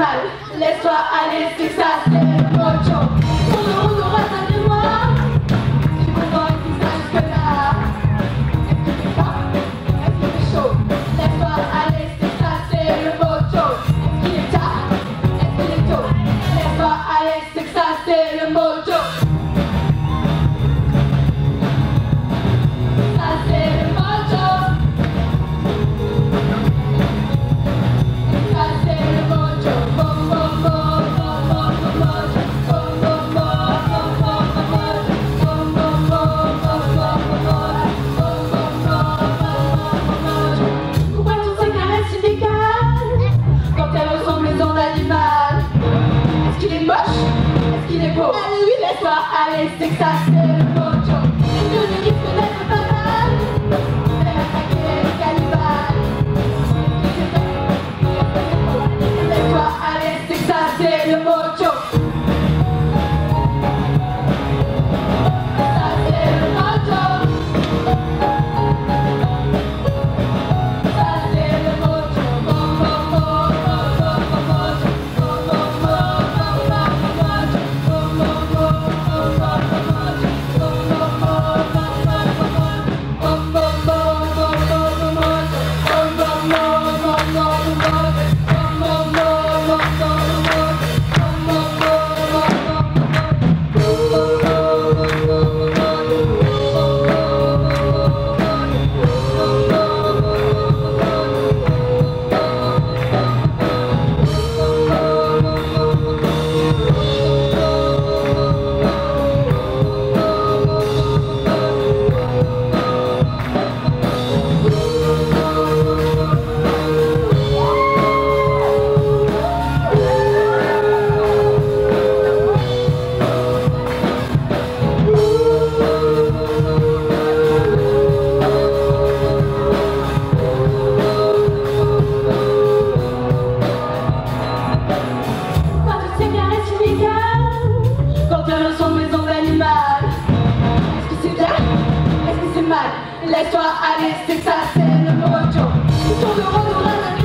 mal, laisse-toi aller, c'est. Allez, oui, laisse-moi aller, c'est que ça se Laisse-toi aller, c'est ça, c'est le mojo. Ton de retour à la